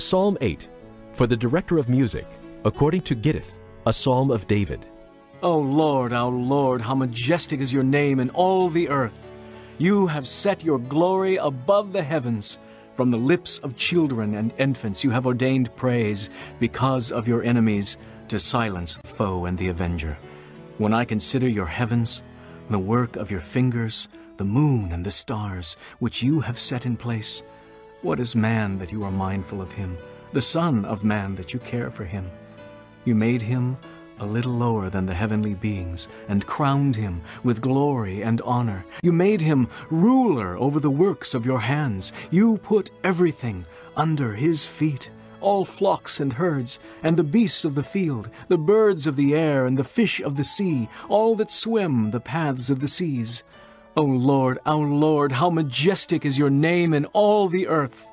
Psalm 8 For the director of music, according to Gittith, a psalm of David. O Lord, our Lord, how majestic is your name in all the earth! You have set your glory above the heavens. From the lips of children and infants you have ordained praise because of your enemies to silence the foe and the avenger. When I consider your heavens, the work of your fingers, the moon and the stars, which you have set in place, what is man that you are mindful of him, the son of man that you care for him? You made him a little lower than the heavenly beings, and crowned him with glory and honor. You made him ruler over the works of your hands. You put everything under his feet all flocks and herds, and the beasts of the field, the birds of the air, and the fish of the sea, all that swim the paths of the seas. O Lord, our Lord, how majestic is your name in all the earth!